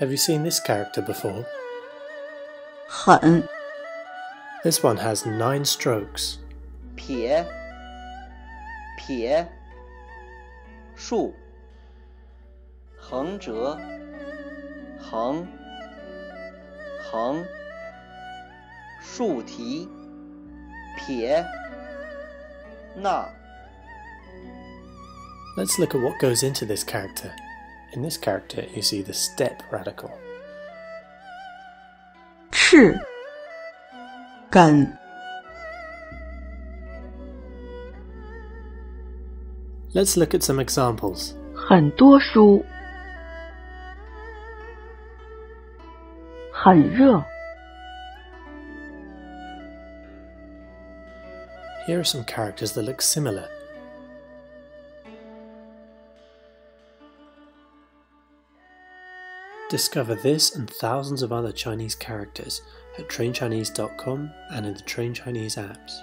Have you seen this character before? 很 This one has nine strokes. 撇，撇，竖，横折，横，横，竖提，撇，捺。 Let's look at what goes into this character. In this character, you see the step radical. 翅根 Let's look at some examples. 很多书，很热， Here are some characters that look similar. Discover this and thousands of other Chinese characters at trainchinese.com and in the trainchinese apps.